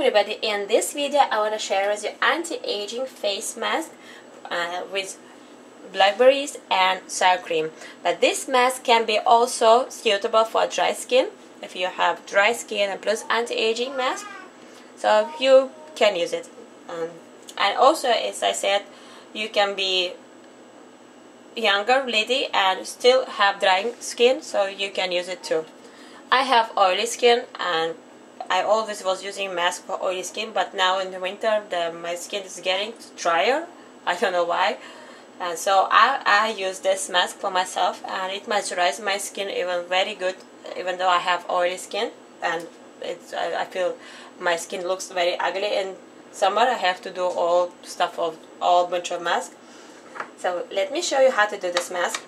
everybody, in this video I want to share with you anti-aging face mask uh, with blackberries and sour cream. But this mask can be also suitable for dry skin if you have dry skin and plus anti-aging mask. So you can use it. Um, and also as I said, you can be younger lady and still have dry skin so you can use it too. I have oily skin and I always was using mask for oily skin, but now in the winter, the, my skin is getting drier. I don't know why. And so I, I use this mask for myself, and it moisturizes my skin even very good, even though I have oily skin. And it's, I, I feel my skin looks very ugly in summer. I have to do all stuff of all bunch of mask. So let me show you how to do this mask.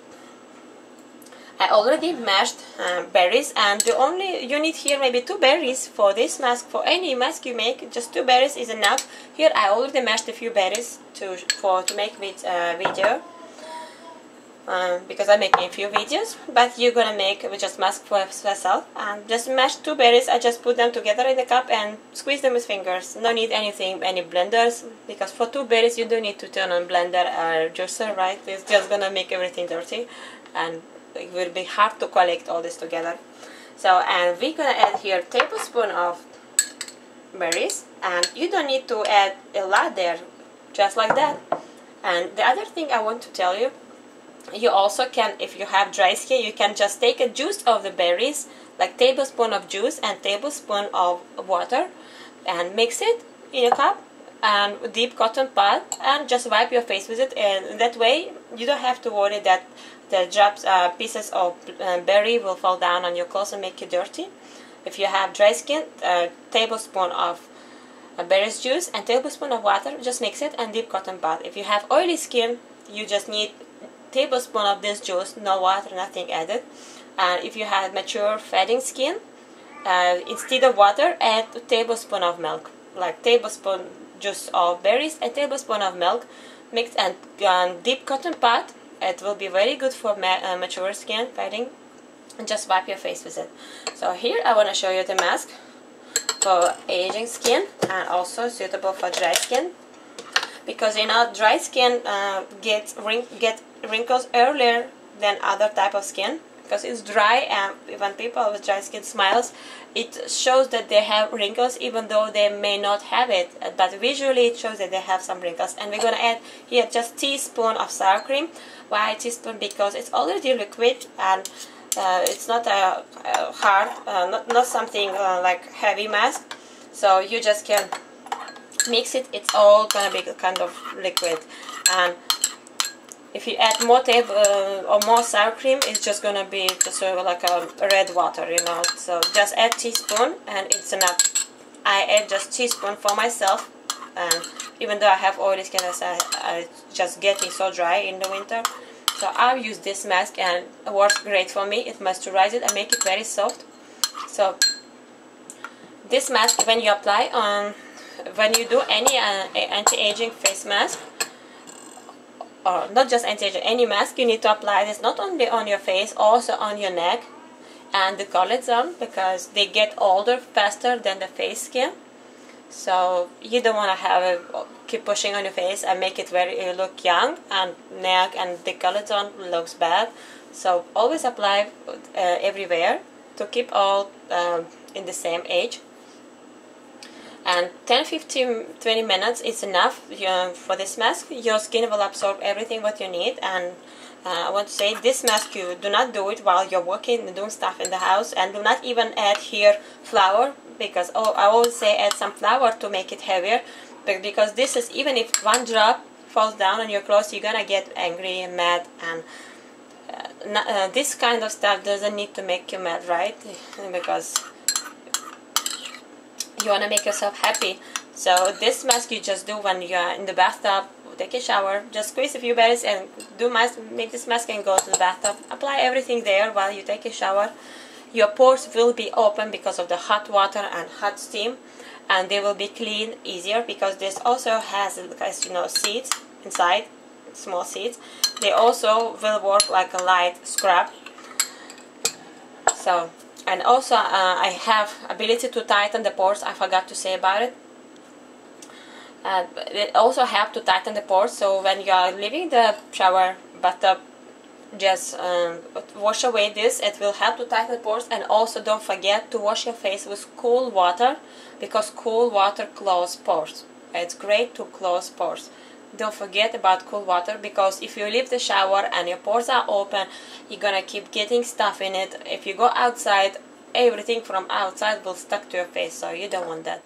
I already mashed uh, berries and the only you need here maybe two berries for this mask. For any mask you make just two berries is enough. Here I already mashed a few berries to for to make with uh, video um, because I'm making a few videos but you're gonna make just mask for yourself. And just mash two berries I just put them together in the cup and squeeze them with fingers. No need anything any blenders because for two berries you don't need to turn on blender or juicer right? It's just gonna make everything dirty. And it will be hard to collect all this together. So and we're gonna add here tablespoon of berries and you don't need to add a lot there just like that. And the other thing I want to tell you you also can if you have dry skin you can just take a juice of the berries like tablespoon of juice and tablespoon of water and mix it in a cup and deep cotton pad and just wipe your face with it. And that way you don't have to worry that the drops uh, pieces of uh, berry will fall down on your clothes and make you dirty. If you have dry skin a tablespoon of uh, berries juice and tablespoon of water just mix it and deep cotton pad. If you have oily skin you just need tablespoon of this juice no water nothing added. And if you have mature fading skin uh, instead of water add a tablespoon of milk like tablespoon juice of berries, a tablespoon of milk, mix and um, deep cotton pad. It will be very good for ma uh, mature skin fading. And just wipe your face with it. So here I want to show you the mask for aging skin and also suitable for dry skin. Because you know dry skin uh, get, wrin get wrinkles earlier than other type of skin because it's dry and when people with dry skin smiles it shows that they have wrinkles even though they may not have it. But visually it shows that they have some wrinkles. And we're to add here just teaspoon of sour cream. Why teaspoon? Because it's already liquid and uh, it's not a, a hard uh, not, not something uh, like heavy mask so you just can mix it. It's all gonna be kind of liquid. And if you add more table uh, or more sour cream it's just gonna be just like a red water you know? So just add teaspoon and it's enough. I add just teaspoon for myself and even though I have oily skin as I, I just getting so dry in the winter. So I'll use this mask and it works great for me it moisturizes it and make it very soft. So this mask when you apply on when you do any uh, anti-aging face mask or not just anti-aging, any mask you need to apply this not only on your face, also on your neck and the zone because they get older faster than the face skin. So you don't want to have it keep pushing on your face and make it very you look young and neck and the zone looks bad. So always apply uh, everywhere to keep all um, in the same age and 10 15 20 minutes is enough for this mask. Your skin will absorb everything what you need. And uh, I want to say this mask you do not do it while you're working and doing stuff in the house. And do not even add here flour because oh I always say add some flour to make it heavier. Because this is even if one drop falls down on your clothes you're gonna get angry and mad and uh, uh, this kind of stuff doesn't need to make you mad right? Because you want to make yourself happy. So this mask you just do when you're in the bathtub take a shower just squeeze a few berries and do mask make this mask and go to the bathtub. Apply everything there while you take a shower. Your pores will be open because of the hot water and hot steam and they will be clean easier because this also has as you know seeds inside small seeds. They also will work like a light scrub. So and also uh, I have ability to tighten the pores I forgot to say about it. Uh, it also help to tighten the pores so when you are leaving the shower bathtub just um, wash away this. It will help to tighten the pores and also don't forget to wash your face with cool water because cool water close pores it's great to close pores don't forget about cool water because if you leave the shower and your pores are open you're gonna keep getting stuff in it. If you go outside everything from outside will stuck to your face so you don't want that.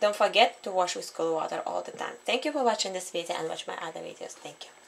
Don't forget to wash with cool water all the time. Thank you for watching this video and watch my other videos. Thank you